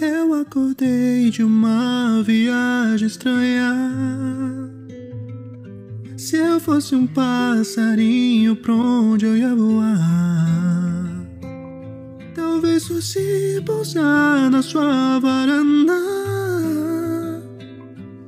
Eu acordei de uma viagem estranha. Se eu fosse um passarinho, pra onde eu ia voar? Talvez fosse pousar na sua varanda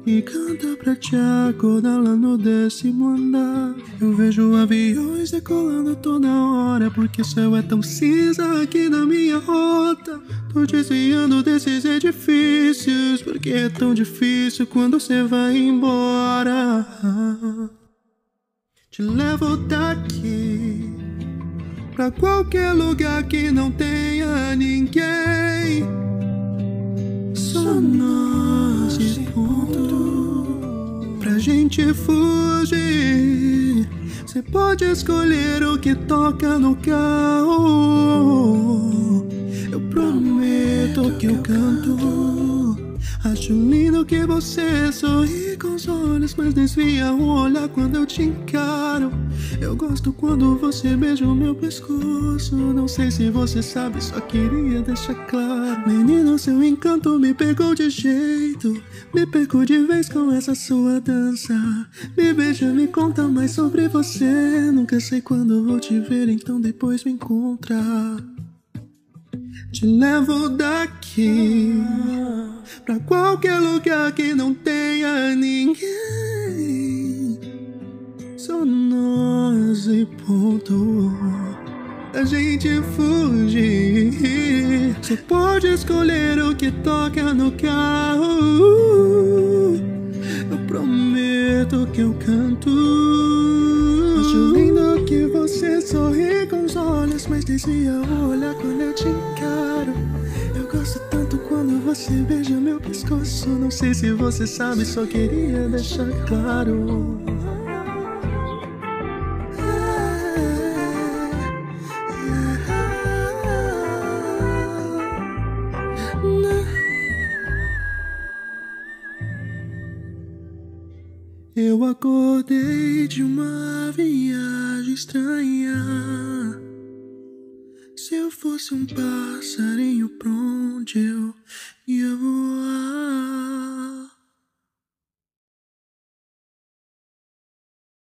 e canta pra te acordar lá no décimo andar. Eu vejo aviões decolando toda hora, porque o céu é tão cinza aqui na minha rota. Tô desviando desses edifícios, porque é tão difícil quando você vai embora. Te levo daqui pra qualquer lugar que não tenha ninguém. Gente fugir. Você pode escolher o que toca no carro. Eu prometo que eu canto. Acho lindo que você sorri com os olhos, mas desvia o olhar quando eu te encaro. Eu gosto quando você beija o meu pescoço. Não sei se você sabe, só queria deixar claro. Menino, seu encanto me pegou de jeito. Me pegou de vez com essa sua dança. Me beija, me conta mais sobre você. Nunca sei quando vou te ver, então depois me encontrar. Te levo daqui pra qualquer lugar que não tenha e ponto. A gente fugir. Você pode escolher o que toca no carro. Eu prometo que eu canto. Acho lindo que você sorri com os olhos, mas desvia o olhar quando eu te encaro. Eu gosto tanto quando você beija meu pescoço. Não sei se você sabe, só queria deixar claro. Eu acordei de uma viagem estranha. Se eu fosse um passarinho, pra onde eu ia voar?